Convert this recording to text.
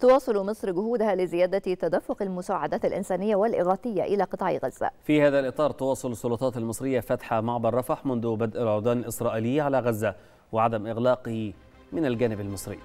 تواصل مصر جهودها لزيادة تدفق المساعدات الإنسانية والإغاثية إلى قطاع غزة. في هذا الإطار تواصل السلطات المصرية فتح معبر رفح منذ بدء العدوان الإسرائيلي على غزة وعدم إغلاقه من الجانب المصري.